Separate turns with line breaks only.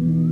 you